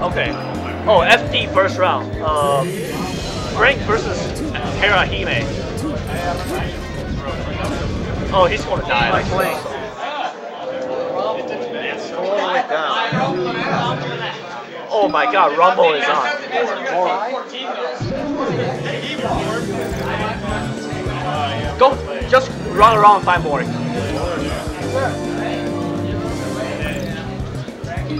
Okay. Oh, FD first round. Uh, Frank versus Kerahime. Oh, he's gonna die. Like. Oh my god, Rumble is on. Go, just run around and find more. What?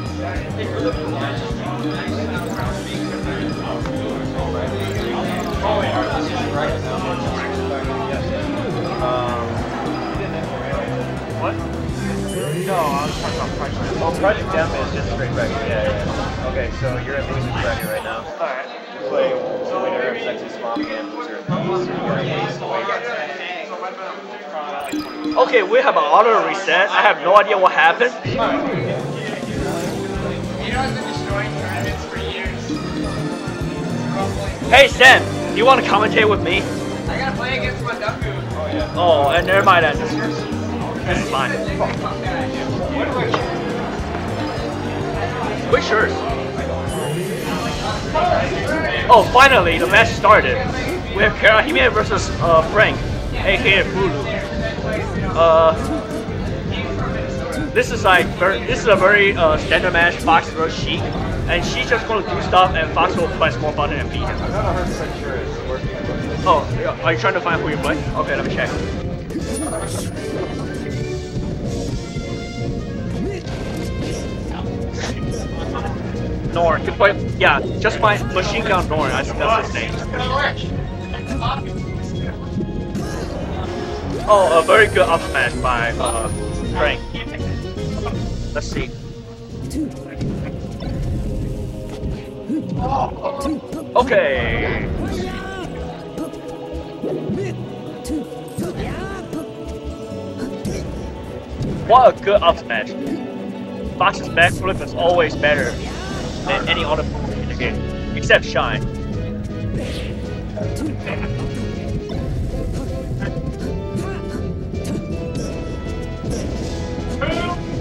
No, I was talking about Project Oh, Project M is just straight ready. Yeah. Okay, so you're at music ready right now. Alright. Play of. Okay, we have an auto reset. I have no idea what happened. Hey Sam, do you want to commentate with me? I gotta play against my Duku. Oh, and never mind that. This is fine. Quick shirts. Oh, finally, the match started. We have Kerahime versus uh, Frank, aka Fulu. Uh, this is like very, this is a very uh, standard match, Fox versus Sheik, and she's just gonna do stuff, and Fox will press more button and beat him. I'm not 100% sure it's working. Oh, are you trying to find who you play? Okay, let me check. Norn, you play, yeah, just my machine gun Norn, I think that's his name. Oh, a very good up smash by uh, Frank. Let's see. Okay. What a good up smash. Fox's backflip is always better than any other move in the game, except Shine.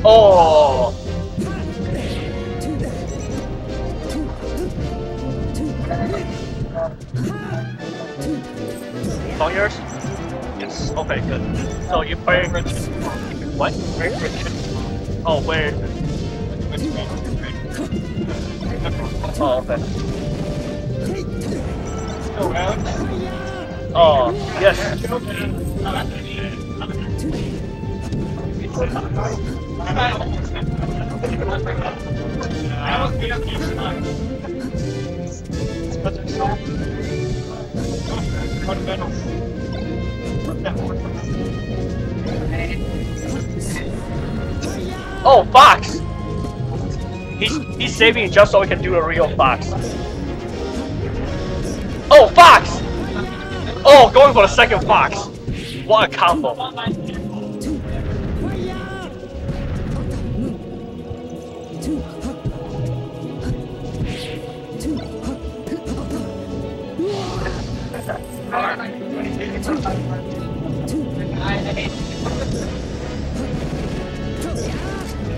Oh! All yours? Yes. Okay, good. So you play Richard. what? Richard. Oh, where? Oh, okay. Oh, yes. Oh, Fox! He's he's saving just so we can do a real Fox. Oh, Fox! Oh, going for the second Fox. What a combo.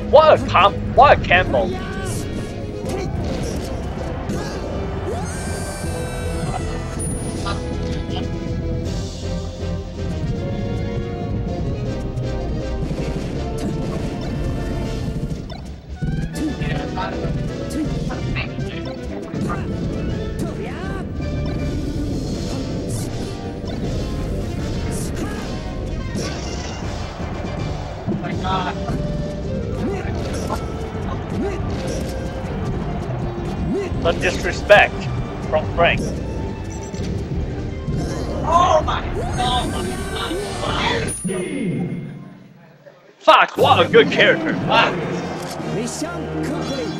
What a com what a combo. The disrespect from Frank. Oh my god! Fuck, what a good character. Wow. Mission complete.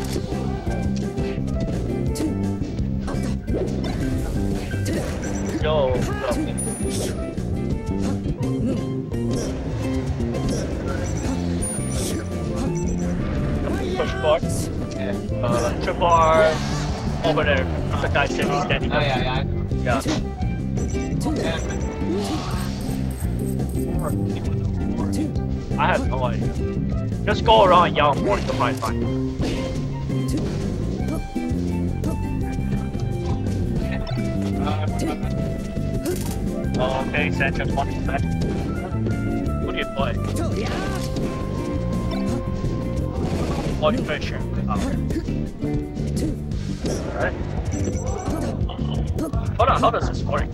Push bar. Uh, triple R over there. The guy said he's standing Oh yeah, yeah. Yeah. I have no idea. Just go around yell morning to find fine. Oh, okay, Sanchez back. What do you play? Oh. Oh. Alright. Hold on, how does this work?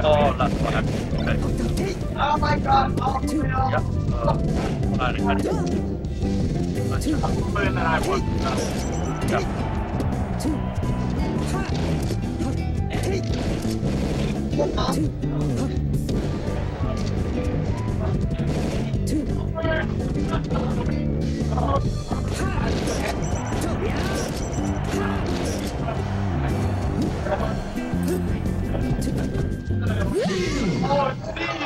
Oh, that's what happened. Okay. Oh my god, oh no. Uh, it, it. I want. Uh, Oh,